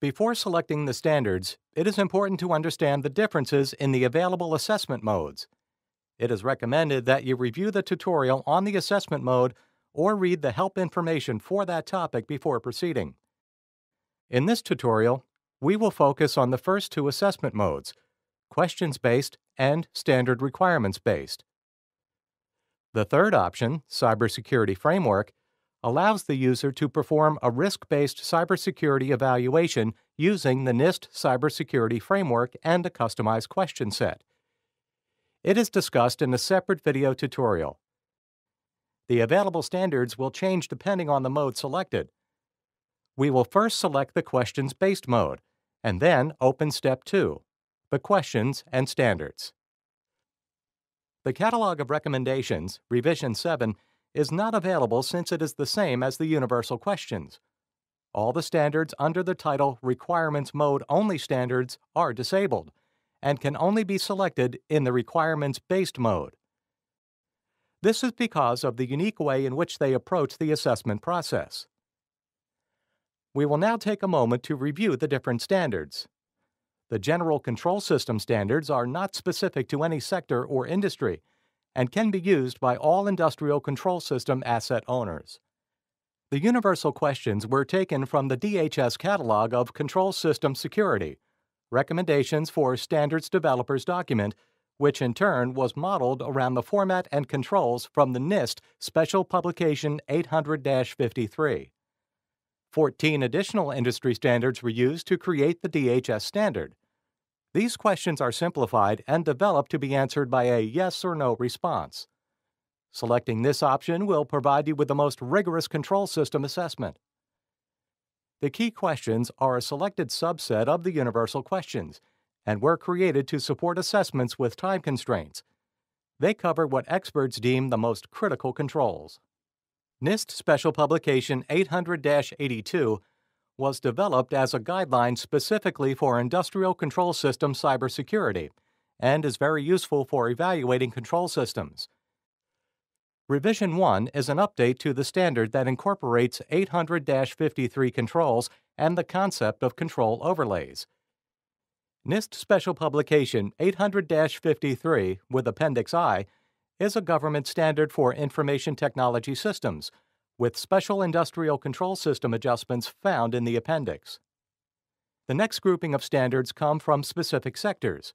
Before selecting the standards, it is important to understand the differences in the available assessment modes. It is recommended that you review the tutorial on the assessment mode or read the help information for that topic before proceeding. In this tutorial, we will focus on the first two assessment modes, questions-based and standard requirements-based. The third option, Cybersecurity Framework, allows the user to perform a risk-based cybersecurity evaluation using the NIST Cybersecurity Framework and a customized question set. It is discussed in a separate video tutorial. The available standards will change depending on the mode selected. We will first select the questions-based mode, and then open Step 2, the Questions and Standards. The Catalog of Recommendations, Revision 7, is not available since it is the same as the Universal Questions. All the standards under the title Requirements Mode Only Standards are disabled and can only be selected in the Requirements-Based mode. This is because of the unique way in which they approach the assessment process. We will now take a moment to review the different standards. The General Control System standards are not specific to any sector or industry and can be used by all industrial control system asset owners. The universal questions were taken from the DHS Catalog of Control System Security, Recommendations for Standards Developers document, which in turn was modeled around the format and controls from the NIST Special Publication 800 53. 14 additional industry standards were used to create the DHS standard. These questions are simplified and developed to be answered by a yes or no response. Selecting this option will provide you with the most rigorous control system assessment. The key questions are a selected subset of the universal questions and were created to support assessments with time constraints. They cover what experts deem the most critical controls. NIST Special Publication 800 82 was developed as a guideline specifically for industrial control system cybersecurity and is very useful for evaluating control systems. Revision 1 is an update to the standard that incorporates 800 53 controls and the concept of control overlays. NIST Special Publication 800 53 with Appendix I is a government standard for information technology systems, with special industrial control system adjustments found in the appendix. The next grouping of standards come from specific sectors.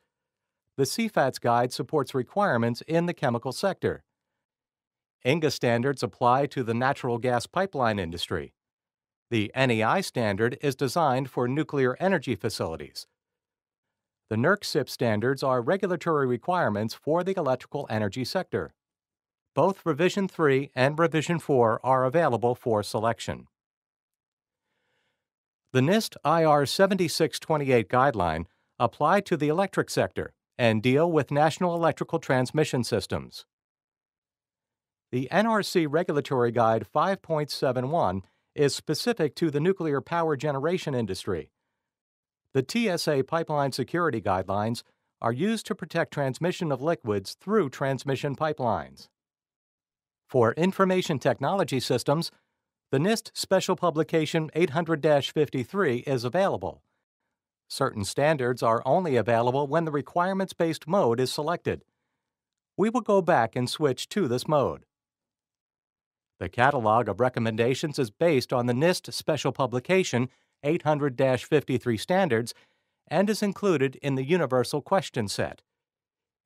The CFATS guide supports requirements in the chemical sector. INGAA standards apply to the natural gas pipeline industry. The NEI standard is designed for nuclear energy facilities. The NERC CIP standards are regulatory requirements for the electrical energy sector. Both Revision 3 and Revision 4 are available for selection. The NIST IR 7628 guideline apply to the electric sector and deal with national electrical transmission systems. The NRC Regulatory Guide 5.71 is specific to the nuclear power generation industry the TSA pipeline security guidelines are used to protect transmission of liquids through transmission pipelines. For information technology systems, the NIST Special Publication 800 53 is available. Certain standards are only available when the requirements based mode is selected. We will go back and switch to this mode. The catalog of recommendations is based on the NIST Special Publication 800 53 standards and is included in the Universal Question Set.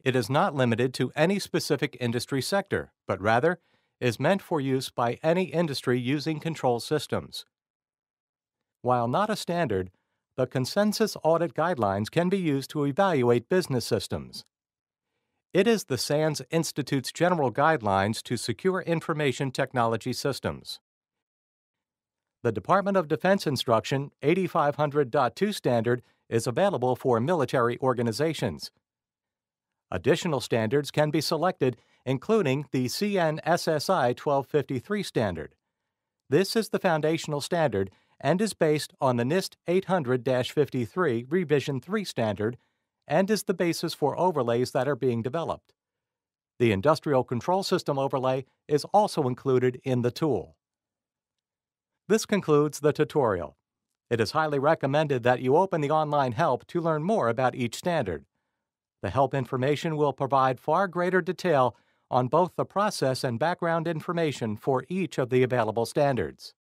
It is not limited to any specific industry sector, but rather is meant for use by any industry using control systems. While not a standard, the Consensus Audit Guidelines can be used to evaluate business systems. It is the SANS Institute's general guidelines to secure information technology systems the Department of Defense Instruction 8500.2 standard is available for military organizations. Additional standards can be selected, including the CNSSI 1253 standard. This is the foundational standard and is based on the NIST 800 53 Revision 3 standard and is the basis for overlays that are being developed. The Industrial Control System overlay is also included in the tool. This concludes the tutorial. It is highly recommended that you open the online help to learn more about each standard. The help information will provide far greater detail on both the process and background information for each of the available standards.